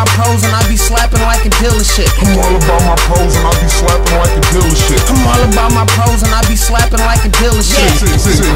my pros and I be slapping like a dealership. I'm all about my pros and I be slapping like a dealership. I'm all about my pros and I be slapping like a dealership. Yeah.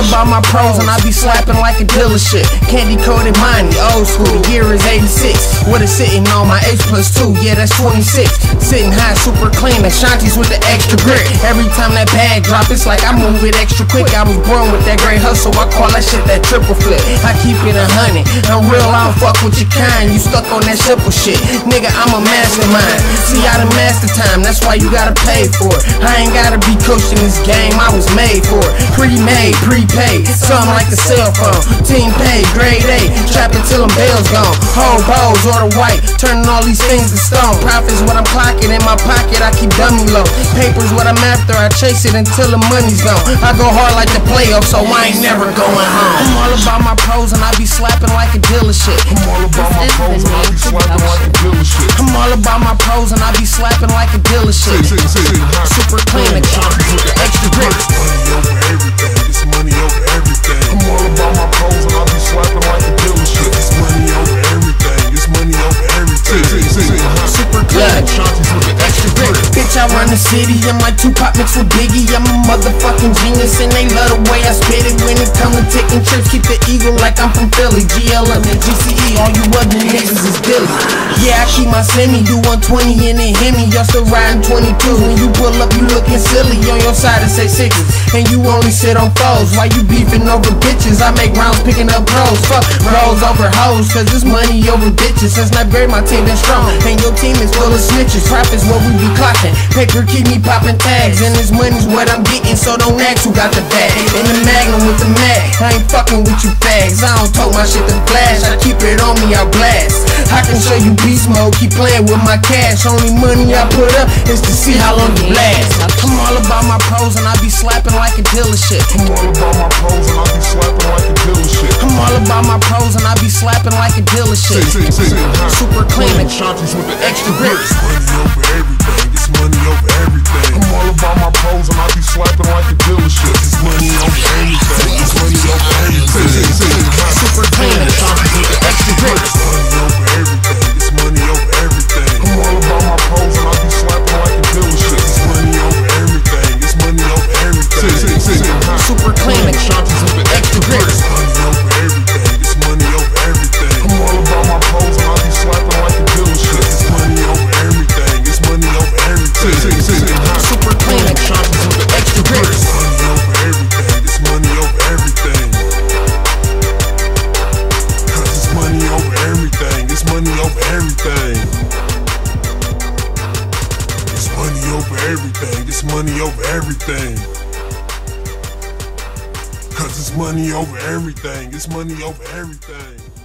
All about my pros and I be slapping like a dealership. Candy coated money, old school. The year is 86. What is sitting on my H plus 2? Yeah, that's 26. Sitting high, super clean. Ashanti's with the extra grit. Every time that bag drop, it's like I move it extra quick. I was born with that great hustle. I call that shit that triple flip. I keep it a hundred. I'm real, I don't fuck with your kind. You stuck on that simple shit. Nigga, I'm a mastermind. See, I done master time. That's why you gotta pay for it. I ain't gotta be coaching this game. I was made for it. Pre-made, prepaid. Something like a cell phone. Team pay, grade A. Trapping till them bills gone. Whole bowls, order white. Turning all these things to stone. Profits what I'm clocking in my pocket. I keep dummy low. Papers what I'm after. I chase it until the money's gone. I go hard like the playoffs, so I ain't never going home. I'm all about my pros and I be slapping like a dealership. I'm all about my pros and I be the slapping like a dealership. I'm all about my pros and I be slapping like a dealership. I run the city. I'm like Tupac mixed with Biggie. I'm a motherfucking genius, and they love the way I spit it. When it come to taking trips, keep the eagle like I'm from Philly. GLM and GCE, all you other niggas is Billy. Yeah, I keep my semi, do 120 and then hit me. Y'all still riding 22. When you pull up, you looking silly. On your side, it say sixes, and you only sit on foes. Why you beefing over bitches? I make rounds picking up pros. Fuck bros over hoes, cause it's money over bitches. Since not very, my team been strong, and your full of snitches. Profits what we be clocking. Paper keep me popping tags, and this money's what I'm getting, so don't ask who got the bag. In the magnum with the mag, I ain't fucking with you fags. I don't talk my shit to flash, I keep it on me, I blast. I can show you beast mode, keep playing with my cash. Only money I put up is to see how long you last. I'm all about my pros, and I be slapping like a dealership. I'm all about my pros and I be slapping like a dealership. All about my pros, and I be slapping like a dealership. Super clean. And shanties with the extra. It's money over everything. It's money over over everything. It's money over everything. Cause it's money over everything. It's money over everything.